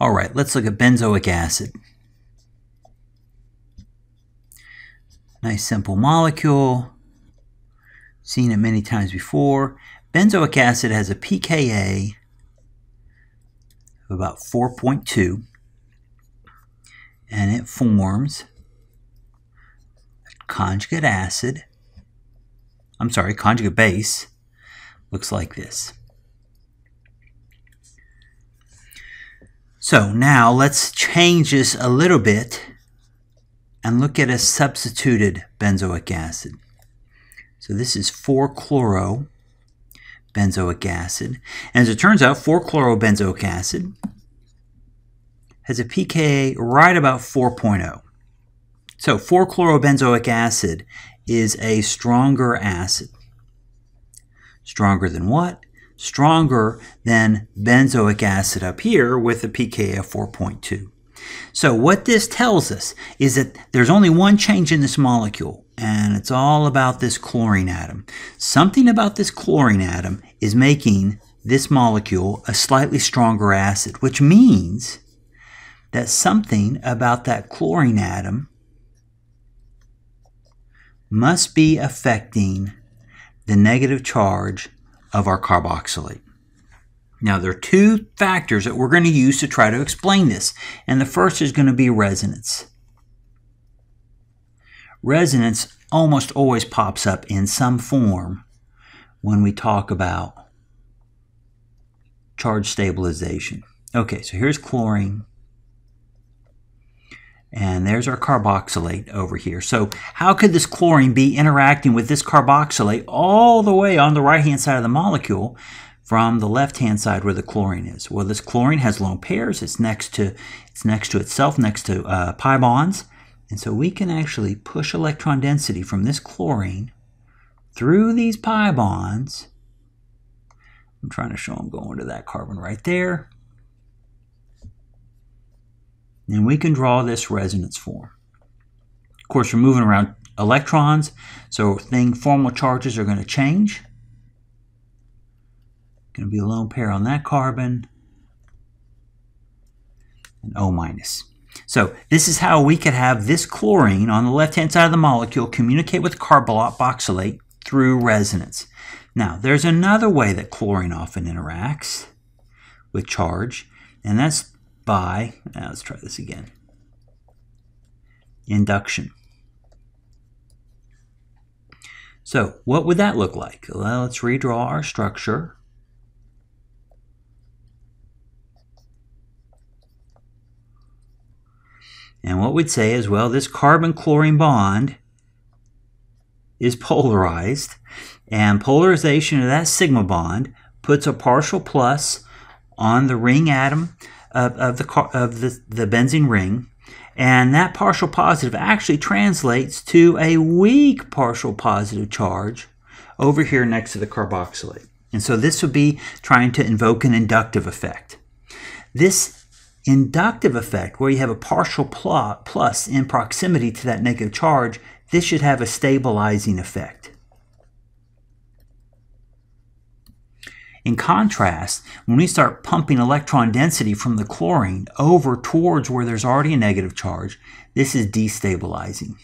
All right, let's look at benzoic acid. Nice simple molecule. Seen it many times before. Benzoic acid has a pKa of about 4.2 and it forms a conjugate acid. I'm sorry, conjugate base looks like this. So now let's change this a little bit and look at a substituted benzoic acid. So this is 4-chloro benzoic acid. And as it turns out, 4-chlorobenzoic acid has a pKa right about 4.0. So 4-chlorobenzoic acid is a stronger acid. Stronger than what? Stronger than benzoic acid up here with a pKa of 4.2. So what this tells us is that there's only one change in this molecule, and it's all about this chlorine atom. Something about this chlorine atom is making this molecule a slightly stronger acid, which means that something about that chlorine atom must be affecting the negative charge of our carboxylate. Now, there are two factors that we're going to use to try to explain this, and the first is going to be resonance. Resonance almost always pops up in some form when we talk about charge stabilization. Okay, so here's chlorine. And there's our carboxylate over here. So how could this chlorine be interacting with this carboxylate all the way on the right-hand side of the molecule from the left-hand side where the chlorine is? Well, this chlorine has lone pairs. It's next to, it's next to itself, next to uh, pi bonds. And so we can actually push electron density from this chlorine through these pi bonds. I'm trying to show them going to that carbon right there and we can draw this resonance form. Of course, we're moving around electrons, so thing formal charges are going to change. Going to be a lone pair on that carbon, and O minus. So this is how we could have this chlorine on the left-hand side of the molecule communicate with carboxylate through resonance. Now, there's another way that chlorine often interacts with charge, and that's by, now let's try this again, induction. So what would that look like? Well, let's redraw our structure. And what we'd say is, well, this carbon-chlorine bond is polarized, and polarization of that sigma bond puts a partial plus on the ring atom of, of, the, of the, the benzene ring. And that partial positive actually translates to a weak partial positive charge over here next to the carboxylate. And so this would be trying to invoke an inductive effect. This inductive effect, where you have a partial plus in proximity to that negative charge, this should have a stabilizing effect. In contrast, when we start pumping electron density from the chlorine over towards where there's already a negative charge, this is destabilizing.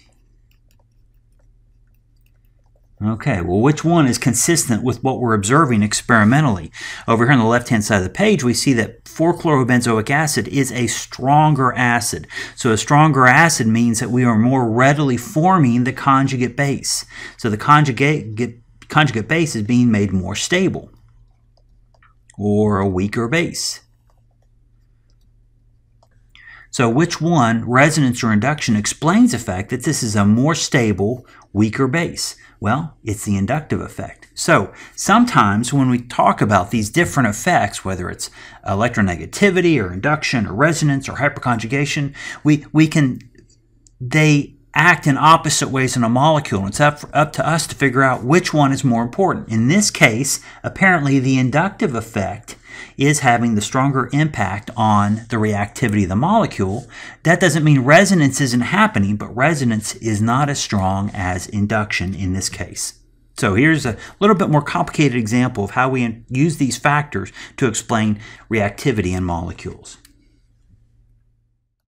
Okay, well, which one is consistent with what we're observing experimentally? Over here on the left-hand side of the page, we see that 4-chlorobenzoic acid is a stronger acid. So a stronger acid means that we are more readily forming the conjugate base. So the conjugate, conjugate base is being made more stable or a weaker base. So which one, resonance or induction, explains the fact that this is a more stable, weaker base? Well, it's the inductive effect. So sometimes when we talk about these different effects, whether it's electronegativity or induction or resonance or hyperconjugation, we, we can, they act in opposite ways in a molecule. It's up, up to us to figure out which one is more important. In this case, apparently the inductive effect is having the stronger impact on the reactivity of the molecule. That doesn't mean resonance isn't happening, but resonance is not as strong as induction in this case. So here's a little bit more complicated example of how we use these factors to explain reactivity in molecules.